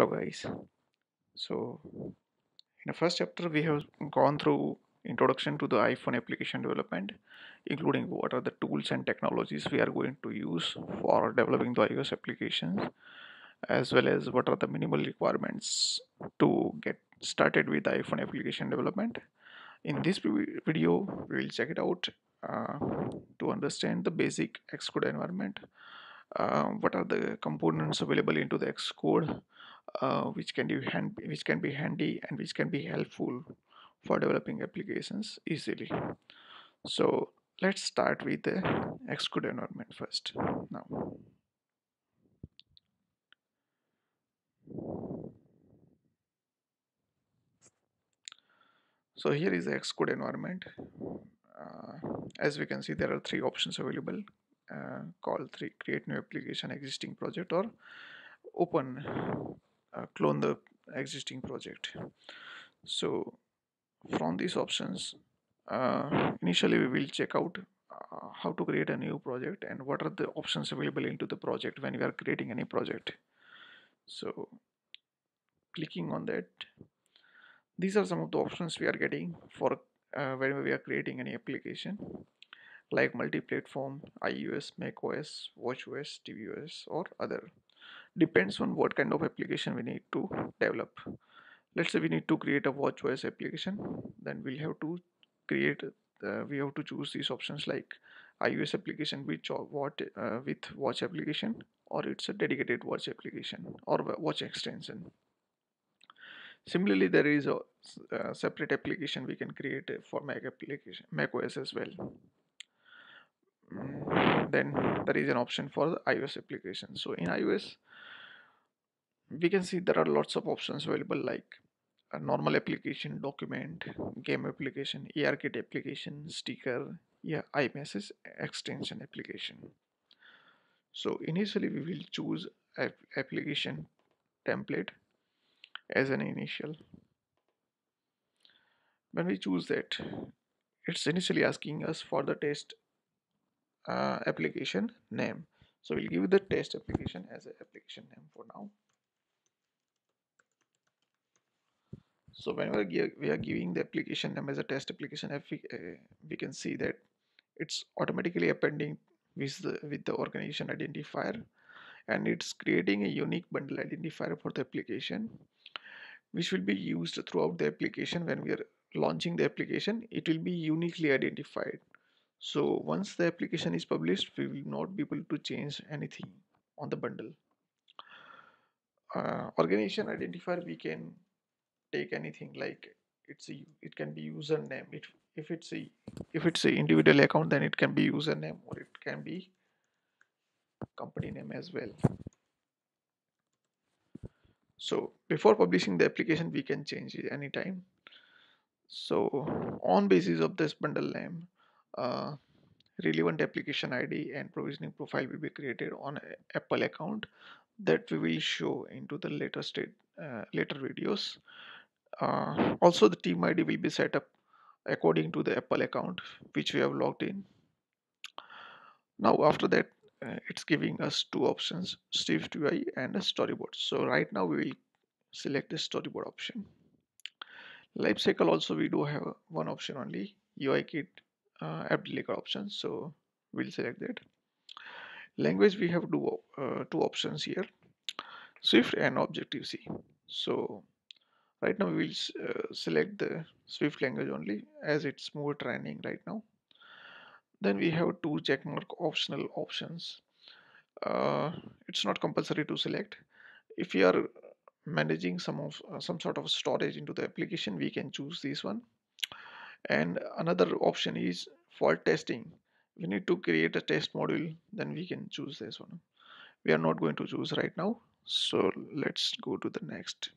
hello guys. So in the first chapter we have gone through introduction to the iphone application development including what are the tools and technologies we are going to use for developing the ios applications as well as what are the minimal requirements to get started with the iphone application development. In this video we will check it out uh, to understand the basic xcode environment uh, what are the components available into the xcode uh, which can be hand, which can be handy and which can be helpful for developing applications easily. So let's start with the Xcode environment first. Now, so here is the Xcode environment. Uh, as we can see, there are three options available. Uh, called three create new application existing project or open uh, clone the existing project. So from these options uh, initially we will check out uh, how to create a new project and what are the options available into the project when we are creating any project. So clicking on that these are some of the options we are getting for uh, when we are creating any application like multi-platform iOS, macOS, watchOS, tvOS or other depends on what kind of application we need to develop. Let's say we need to create a watchOS application then we'll have to create uh, we have to choose these options like iOS application which or what uh, with watch application or it's a dedicated watch application or watch extension. Similarly there is a, a separate application we can create for mac application mac os as well. Mm, then there is an option for the iOS application. So in iOS, we can see there are lots of options available like a normal application, document, game application, ARKit application, sticker, yeah, iMessage extension application. So initially we will choose application template as an initial. When we choose that, it's initially asking us for the test uh, application name so we'll give the test application as an application name for now so whenever we are giving the application name as a test application we, uh, we can see that it's automatically appending with the with the organization identifier and it's creating a unique bundle identifier for the application which will be used throughout the application. When we are launching the application it will be uniquely identified. So once the application is published we will not be able to change anything on the bundle. Uh, organization identifier we can take anything like it's a it can be username. It if it's a if it's a individual account then it can be username or it can be company name as well. So before publishing the application we can change it anytime. So on basis of this bundle name uh, relevant application ID and provisioning profile will be created on Apple account that we will show into the later state uh, later videos. Uh, also, the team ID will be set up according to the Apple account which we have logged in. Now, after that, uh, it's giving us two options: Swift UI and a storyboard. So right now we will select the storyboard option. Lifecycle also we do have one option only UI kit uh, app delegator option so we'll select that language we have two, uh, two options here swift and objective c so right now we will uh, select the swift language only as it's more training right now. Then we have two checkmark optional options. Uh, it's not compulsory to select. If you are managing some of uh, some sort of storage into the application we can choose this one. And another option is for testing. We need to create a test module then we can choose this one. We are not going to choose right now so let's go to the next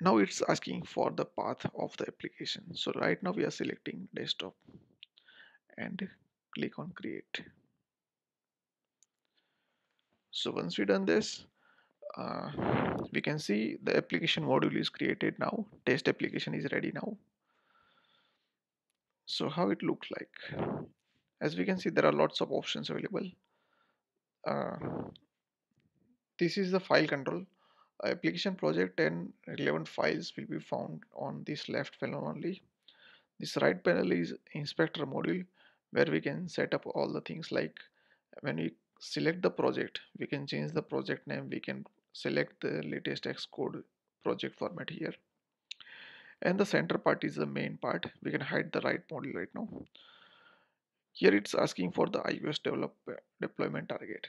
now it's asking for the path of the application. So right now we are selecting desktop and click on create. So once we done this uh, we can see the application module is created now. Test application is ready now. So how it looks like? As we can see there are lots of options available. Uh, this is the file control application project and relevant files will be found on this left panel only. This right panel is inspector module where we can set up all the things like when we select the project we can change the project name we can select the latest xcode project format here. And the center part is the main part. We can hide the right module right now. Here it's asking for the iOS develop deployment target.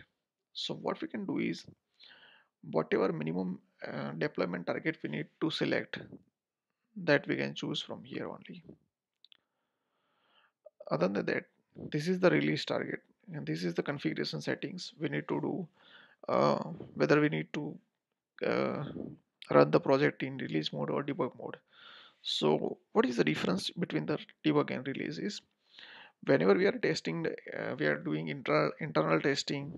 So what we can do is whatever minimum uh, deployment target we need to select that we can choose from here only. Other than that this is the release target and this is the configuration settings we need to do uh, whether we need to uh, run the project in release mode or debug mode. So what is the difference between the debug and release is whenever we are testing uh, we are doing inter internal testing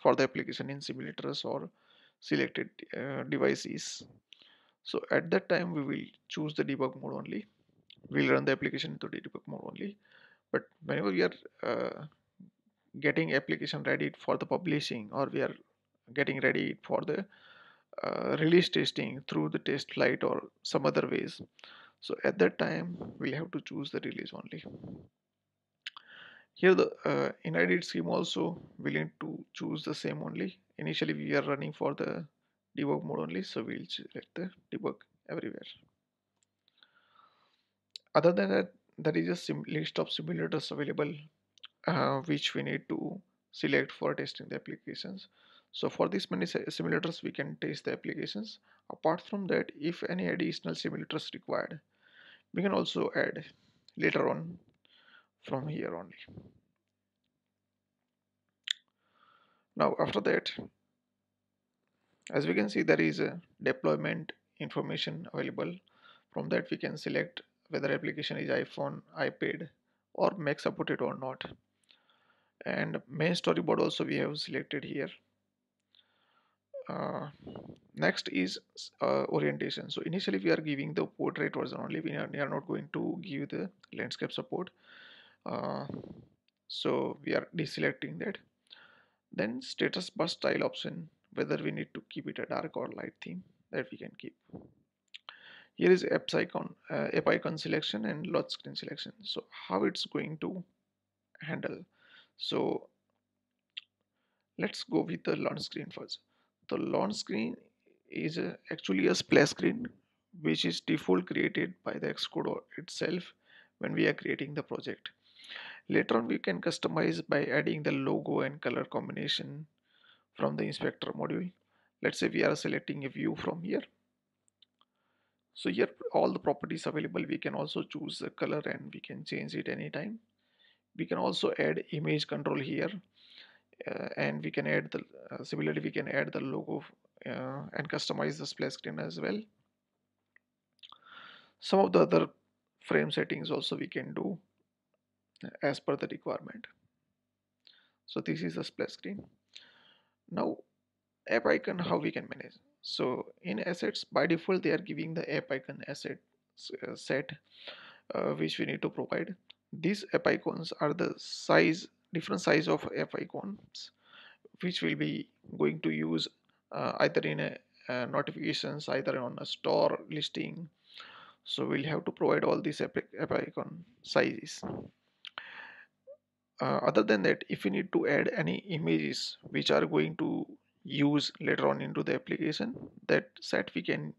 for the application in simulators or selected uh, devices. So at that time we will choose the debug mode only. We'll run the application the debug mode only. But whenever we are uh, getting application ready for the publishing or we are getting ready for the uh, release testing through the TestFlight or some other ways. So at that time we have to choose the release only here the uh, in edit scheme also need to choose the same only. Initially we are running for the debug mode only so we'll select the debug everywhere. Other than that there is a list of simulators available uh, which we need to select for testing the applications. So for these many simulators we can test the applications. Apart from that if any additional simulators required we can also add later on from here only. Now after that as we can see there is a deployment information available. From that we can select whether application is iphone ipad or mac supported or not. And main storyboard also we have selected here. Uh, next is uh, orientation. So initially we are giving the portrait version only. We are, we are not going to give the landscape support uh, so we are deselecting that. Then status bar style option whether we need to keep it a dark or light theme that we can keep. Here is apps icon uh, app icon selection and load screen selection. So how it's going to handle? So let's go with the launch screen first. The launch screen is uh, actually a splash screen which is default created by the Xcode itself when we are creating the project. Later on we can customize by adding the logo and color combination from the inspector module. Let's say we are selecting a view from here. So here all the properties available we can also choose the color and we can change it anytime. We can also add image control here uh, and we can add the uh, similarly we can add the logo uh, and customize the splash screen as well some of the other frame settings also we can do as per the requirement. So this is the splash screen. Now app icon how we can manage? So in assets by default they are giving the app icon asset uh, set uh, which we need to provide. These app icons are the size different size of app icons which will be going to use uh, either in a, a notifications either on a store listing. So we'll have to provide all these app, app icon sizes uh, other than that if we need to add any images which are going to use later on into the application that set we can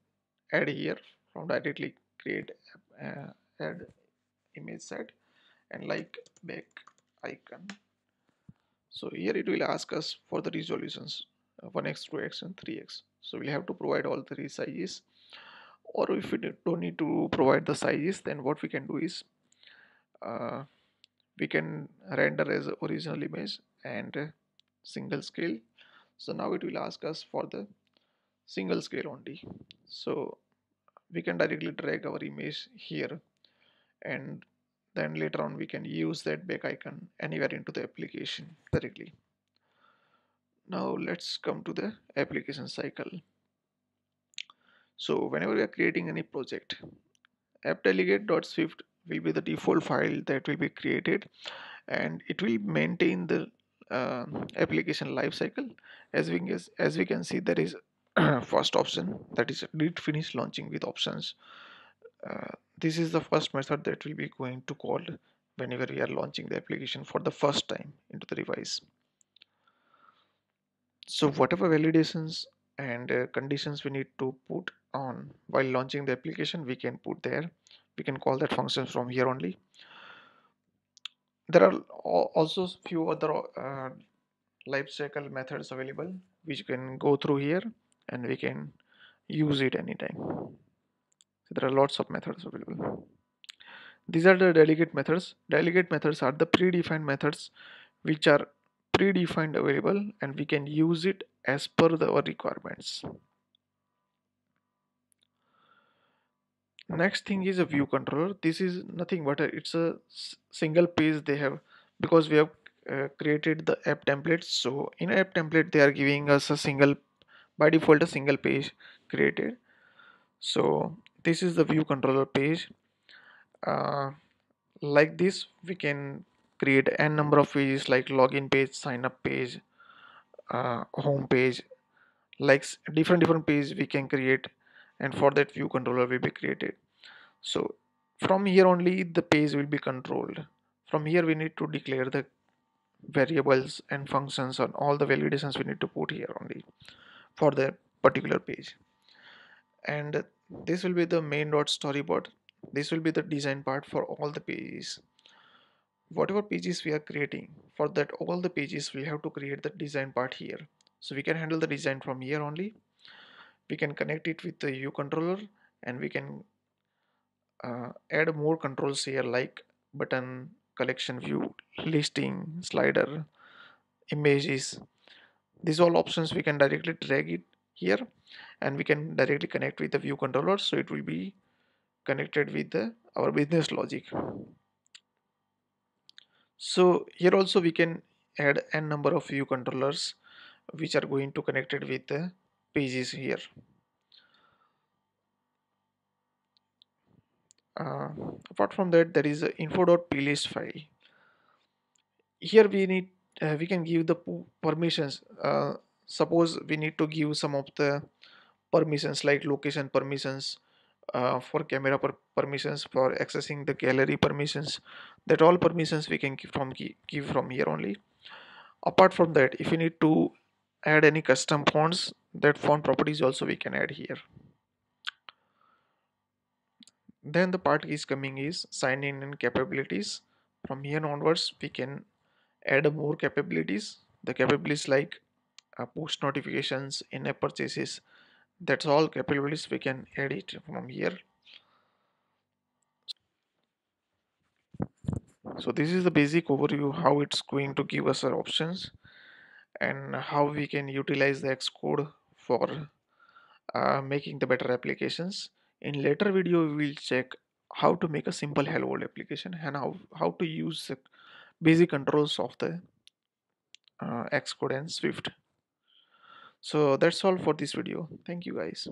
add here. From directly create uh, add image set and like back icon. So here it will ask us for the resolutions 1x 2x and 3x so we'll have to provide all three sizes. Or if we don't need to provide the sizes then what we can do is uh, we can render as original image and single scale. So now it will ask us for the single scale only. So we can directly drag our image here. And then later on we can use that back icon anywhere into the application directly. Now let's come to the application cycle. So whenever we are creating any project appdelegate.swift will be the default file that will be created and it will maintain the uh, application lifecycle as we as, as we can see there is first option that is read finish launching with options. Uh, this is the first method that will be going to call whenever we are launching the application for the first time into the device. So whatever validations and uh, conditions we need to put on while launching the application we can put there we can call that function from here only. There are also few other uh, lifecycle methods available which can go through here and we can use it anytime. So there are lots of methods available. These are the delegate methods. Delegate methods are the predefined methods which are predefined available and we can use it as per the, requirements next thing is a view controller. This is nothing but a, it's a single page they have because we have uh, created the app template. So in app template they are giving us a single by default a single page created. So this is the view controller page. Uh, like this we can create n number of pages like login page sign up page uh, home page. Like different different pages we can create and for that view controller will be created. So from here only the page will be controlled. From here we need to declare the variables and functions and all the validations we need to put here only for the particular page. And this will be the main dot storyboard. This will be the design part for all the pages. Whatever pages we are creating for that all the pages we have to create the design part here. So we can handle the design from here only we can connect it with the view controller and we can uh, add more controls here like button collection view listing slider images. These all options we can directly drag it here and we can directly connect with the view controller so it will be connected with the, our business logic. So here also we can add n number of view controllers which are going to connected with the pages here. Uh, apart from that there is a info.plist file. Here we need uh, we can give the permissions. Uh, suppose we need to give some of the permissions like location permissions uh, for camera per permissions for accessing the gallery permissions. That all permissions we can give from give from here only. Apart from that if you need to add any custom fonts that font properties also we can add here. Then the part is coming is signing and capabilities. From here onwards we can add more capabilities. The capabilities like uh, push notifications in-app purchases that's all capabilities we can add it from here. So this is the basic overview how it's going to give us our options and how we can utilize the Xcode for uh, making the better applications. In later video we will check how to make a simple hello world application and how, how to use the basic controls of the uh, Xcode and Swift. So that's all for this video. Thank you guys